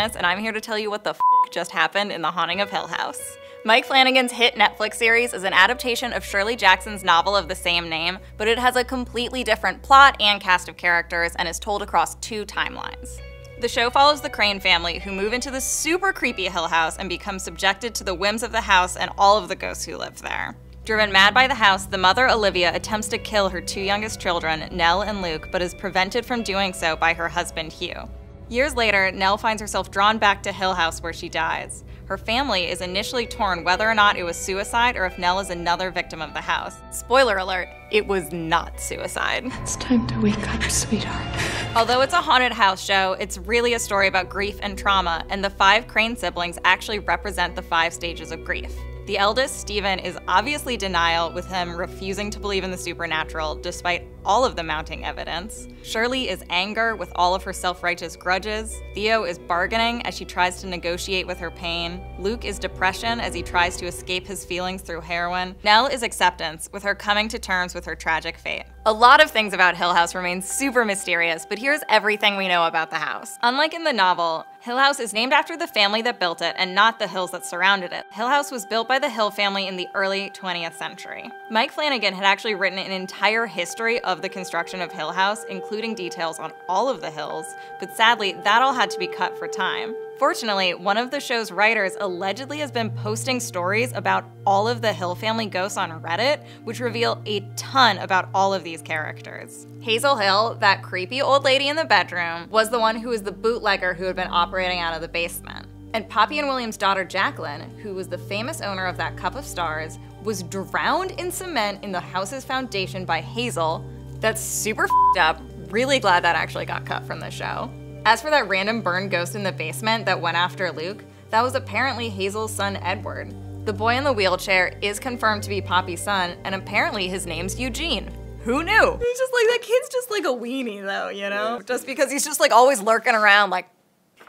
Guinness, and I'm here to tell you what the just happened in The Haunting of Hill House. Mike Flanagan's hit Netflix series is an adaptation of Shirley Jackson's novel of the same name, but it has a completely different plot and cast of characters and is told across two timelines. The show follows the Crane family, who move into the super creepy Hill House and become subjected to the whims of the house and all of the ghosts who live there. Driven mad by the house, the mother, Olivia, attempts to kill her two youngest children, Nell and Luke, but is prevented from doing so by her husband, Hugh. Years later, Nell finds herself drawn back to Hill House where she dies. Her family is initially torn whether or not it was suicide or if Nell is another victim of the house. Spoiler alert, it was not suicide. It's time to wake up, sweetheart. Although it's a haunted house show, it's really a story about grief and trauma, and the five Crane siblings actually represent the five stages of grief. The eldest, Stephen, is obviously denial, with him refusing to believe in the supernatural despite all of the mounting evidence. Shirley is anger with all of her self righteous grudges. Theo is bargaining as she tries to negotiate with her pain. Luke is depression as he tries to escape his feelings through heroin. Nell is acceptance, with her coming to terms with her tragic fate. A lot of things about Hill House remain super mysterious, but here's everything we know about the house. Unlike in the novel, Hill House is named after the family that built it and not the hills that surrounded it. Hill House was built by the Hill family in the early 20th century. Mike Flanagan had actually written an entire history of the construction of Hill House, including details on all of the hills, but sadly, that all had to be cut for time. Fortunately, one of the show's writers allegedly has been posting stories about all of the Hill family ghosts on Reddit, which reveal a ton about all of these characters. Hazel Hill, that creepy old lady in the bedroom, was the one who was the bootlegger who had been operating out of the basement. And Poppy and William's daughter Jacqueline, who was the famous owner of that cup of stars, was drowned in cement in the house's foundation by Hazel. That's super up. Really glad that actually got cut from the show. As for that random burned ghost in the basement that went after Luke, that was apparently Hazel's son Edward. The boy in the wheelchair is confirmed to be Poppy's son, and apparently his name's Eugene. Who knew? He's just like, that kid's just like a weenie though, you know? Just because he's just like always lurking around like,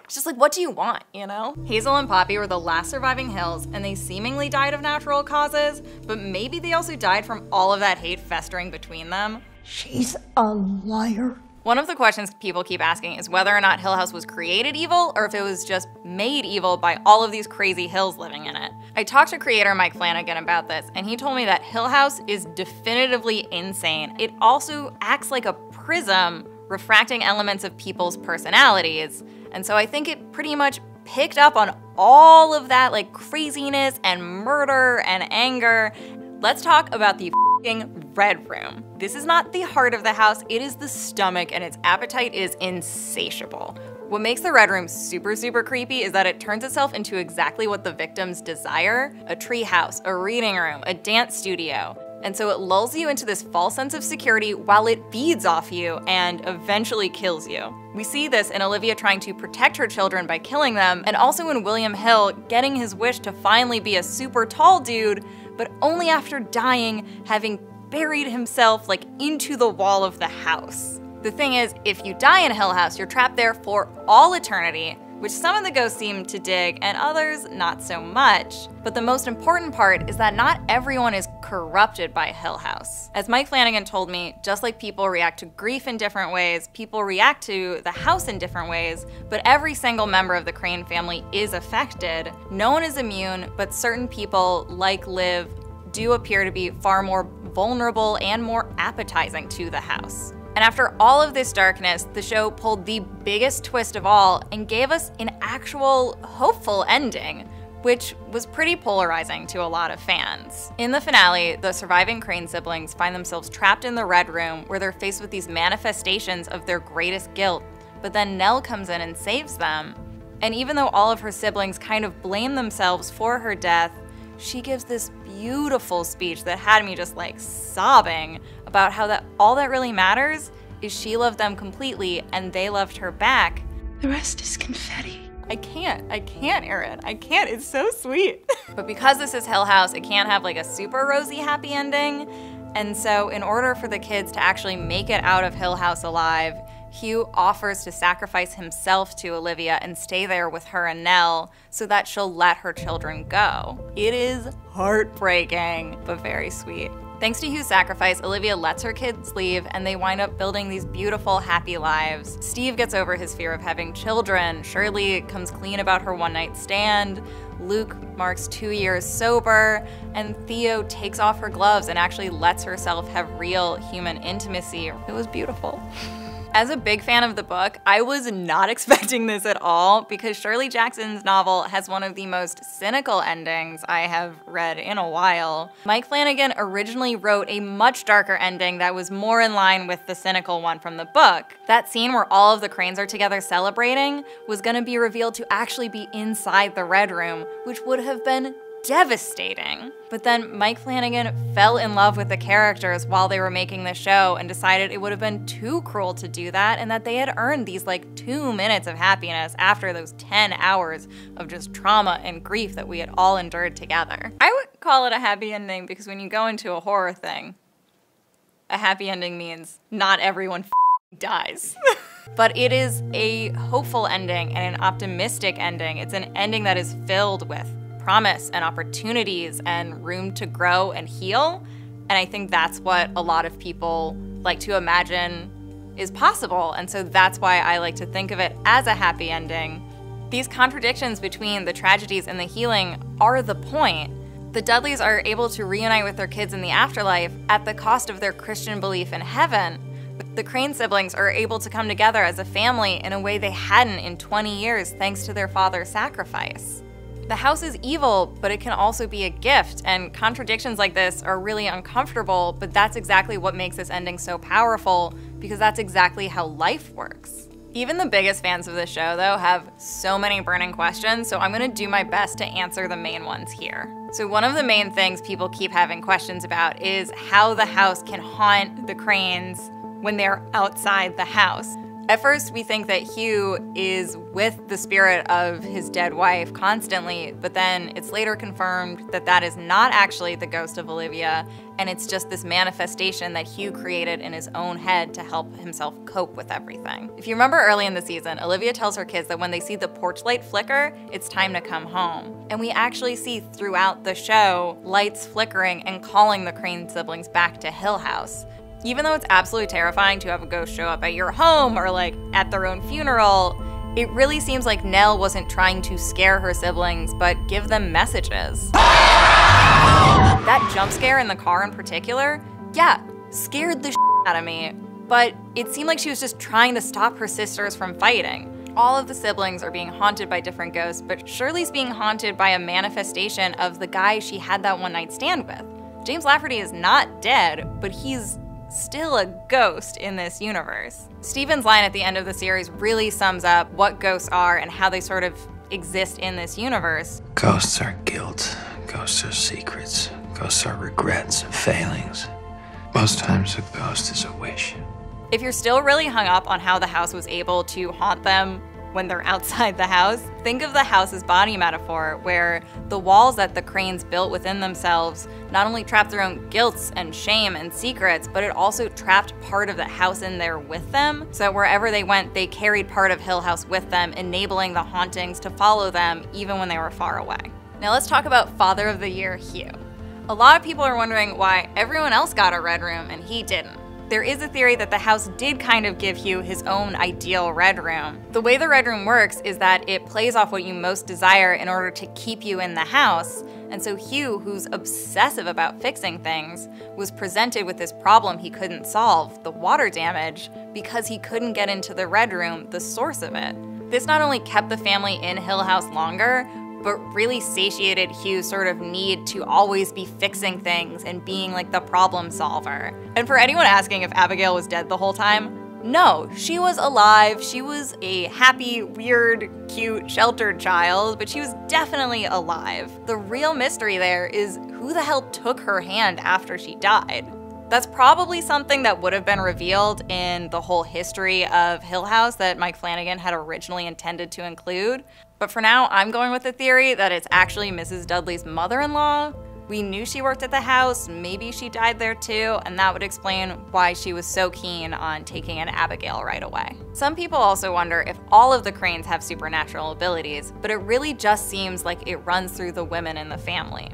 it's just like, what do you want, you know? Hazel and Poppy were the last surviving Hills, and they seemingly died of natural causes, but maybe they also died from all of that hate festering between them. She's a liar. One of the questions people keep asking is whether or not Hill House was created evil or if it was just made evil by all of these crazy hills living in it. I talked to creator Mike Flanagan about this, and he told me that Hill House is definitively insane. It also acts like a prism, refracting elements of people's personalities. And so I think it pretty much picked up on all of that like craziness and murder and anger. Let's talk about the red room. This is not the heart of the house, it is the stomach, and its appetite is insatiable. What makes the Red Room super, super creepy is that it turns itself into exactly what the victims desire a tree house, a reading room, a dance studio. And so it lulls you into this false sense of security while it feeds off you and eventually kills you. We see this in Olivia trying to protect her children by killing them, and also in William Hill getting his wish to finally be a super tall dude, but only after dying, having buried himself like into the wall of the house. The thing is, if you die in Hill House, you're trapped there for all eternity, which some of the ghosts seem to dig and others not so much. But the most important part is that not everyone is corrupted by Hill House. As Mike Flanagan told me, just like people react to grief in different ways, people react to the house in different ways, but every single member of the Crane family is affected. No one is immune, but certain people, like Liv, do appear to be far more vulnerable and more appetizing to the house. And after all of this darkness, the show pulled the biggest twist of all and gave us an actual hopeful ending, which was pretty polarizing to a lot of fans. In the finale, the surviving Crane siblings find themselves trapped in the Red Room where they're faced with these manifestations of their greatest guilt, but then Nell comes in and saves them. And even though all of her siblings kind of blame themselves for her death, she gives this beautiful speech that had me just like sobbing about how that all that really matters is she loved them completely and they loved her back. The rest is confetti. I can't. I can't, Erin. I can't. It's so sweet. but because this is Hill House, it can't have like a super rosy happy ending. And so, in order for the kids to actually make it out of Hill House alive, Hugh offers to sacrifice himself to Olivia and stay there with her and Nell so that she'll let her children go. It is heartbreaking, but very sweet. Thanks to Hugh's sacrifice, Olivia lets her kids leave and they wind up building these beautiful, happy lives. Steve gets over his fear of having children. Shirley comes clean about her one night stand. Luke marks two years sober. And Theo takes off her gloves and actually lets herself have real human intimacy. It was beautiful. As a big fan of the book, I was not expecting this at all because Shirley Jackson's novel has one of the most cynical endings I have read in a while. Mike Flanagan originally wrote a much darker ending that was more in line with the cynical one from the book. That scene where all of the cranes are together celebrating was going to be revealed to actually be inside the Red Room, which would have been devastating. But then Mike Flanagan fell in love with the characters while they were making the show and decided it would have been too cruel to do that and that they had earned these like two minutes of happiness after those 10 hours of just trauma and grief that we had all endured together. I would call it a happy ending because when you go into a horror thing, a happy ending means not everyone dies. but it is a hopeful ending and an optimistic ending. It's an ending that is filled with promise and opportunities and room to grow and heal. And I think that's what a lot of people like to imagine is possible. And so that's why I like to think of it as a happy ending. These contradictions between the tragedies and the healing are the point. The Dudleys are able to reunite with their kids in the afterlife at the cost of their Christian belief in heaven. The Crane siblings are able to come together as a family in a way they hadn't in 20 years thanks to their father's sacrifice. The house is evil, but it can also be a gift, and contradictions like this are really uncomfortable, but that's exactly what makes this ending so powerful, because that's exactly how life works. Even the biggest fans of this show, though, have so many burning questions, so I'm gonna do my best to answer the main ones here. So, one of the main things people keep having questions about is how the house can haunt the cranes when they're outside the house. At first, we think that Hugh is with the spirit of his dead wife constantly, but then it's later confirmed that that is not actually the ghost of Olivia, and it's just this manifestation that Hugh created in his own head to help himself cope with everything. If you remember early in the season, Olivia tells her kids that when they see the porch light flicker, it's time to come home. And we actually see throughout the show lights flickering and calling the Crane siblings back to Hill House. Even though it's absolutely terrifying to have a ghost show up at your home or like at their own funeral, it really seems like Nell wasn't trying to scare her siblings, but give them messages. that jump scare in the car in particular, yeah, scared the out of me, but it seemed like she was just trying to stop her sisters from fighting. All of the siblings are being haunted by different ghosts, but Shirley's being haunted by a manifestation of the guy she had that one night stand with. James Lafferty is not dead, but he's still a ghost in this universe. Steven's line at the end of the series really sums up what ghosts are and how they sort of exist in this universe. Ghosts are guilt, ghosts are secrets, ghosts are regrets and failings. Most times, a ghost is a wish. If you're still really hung up on how the house was able to haunt them when they're outside the house, think of the house's body metaphor, where the walls that the cranes built within themselves not only trapped their own guilts and shame and secrets, but it also trapped part of the house in there with them. So wherever they went, they carried part of Hill House with them, enabling the hauntings to follow them even when they were far away. Now let's talk about Father of the Year Hugh. A lot of people are wondering why everyone else got a red room and he didn't there is a theory that the house did kind of give Hugh his own ideal red room. The way the red room works is that it plays off what you most desire in order to keep you in the house. And so Hugh, who's obsessive about fixing things, was presented with this problem he couldn't solve, the water damage, because he couldn't get into the red room, the source of it. This not only kept the family in Hill House longer, but really satiated Hugh's sort of need to always be fixing things and being like the problem solver. And for anyone asking if Abigail was dead the whole time, no, she was alive. She was a happy, weird, cute, sheltered child, but she was definitely alive. The real mystery there is who the hell took her hand after she died? That's probably something that would have been revealed in the whole history of Hill House that Mike Flanagan had originally intended to include. But for now, I'm going with the theory that it's actually Mrs. Dudley's mother in law. We knew she worked at the house, maybe she died there too, and that would explain why she was so keen on taking an Abigail right away. Some people also wonder if all of the Cranes have supernatural abilities, but it really just seems like it runs through the women in the family.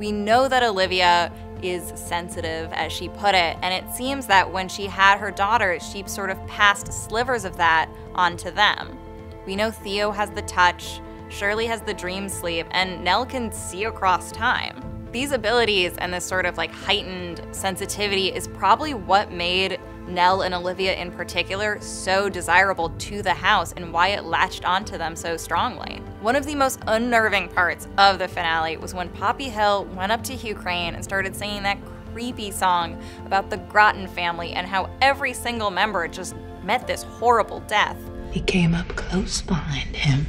We know that Olivia is sensitive, as she put it, and it seems that when she had her daughter, she sort of passed slivers of that onto them. We know Theo has the touch, Shirley has the dream sleep, and Nell can see across time. These abilities and this sort of like heightened sensitivity is probably what made Nell and Olivia in particular so desirable to the house and why it latched onto them so strongly. One of the most unnerving parts of the finale was when Poppy Hill went up to Hugh Crane and started singing that creepy song about the Groton family and how every single member just met this horrible death. He came up close behind him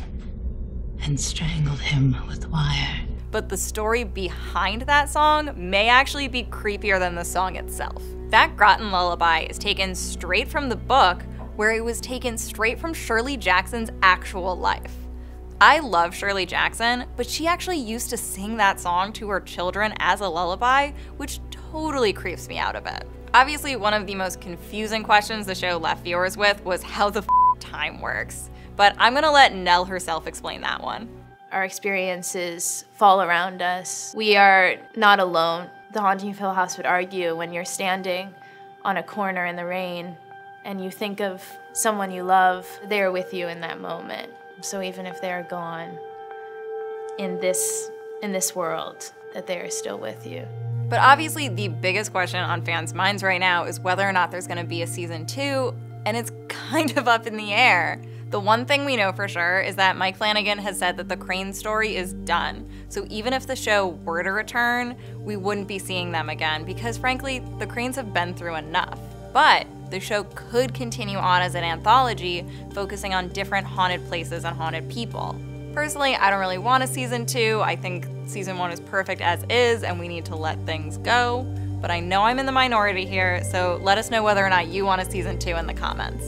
and strangled him with wire. But the story behind that song may actually be creepier than the song itself. That Groton lullaby is taken straight from the book, where it was taken straight from Shirley Jackson's actual life. I love Shirley Jackson, but she actually used to sing that song to her children as a lullaby, which totally creeps me out a bit. Obviously, one of the most confusing questions the show left viewers with was how the time works. But I'm gonna let Nell herself explain that one. Our experiences fall around us. We are not alone the Haunting of House would argue when you're standing on a corner in the rain and you think of someone you love, they're with you in that moment. So even if they're gone in this in this world, that they are still with you. But obviously the biggest question on fans' minds right now is whether or not there's gonna be a season two, and it's kind of up in the air. The one thing we know for sure is that Mike Flanagan has said that the Crane story is done. So even if the show were to return, we wouldn't be seeing them again because frankly, the Cranes have been through enough. But the show could continue on as an anthology, focusing on different haunted places and haunted people. Personally, I don't really want a season two. I think season one is perfect as is, and we need to let things go. But I know I'm in the minority here, so let us know whether or not you want a season two in the comments.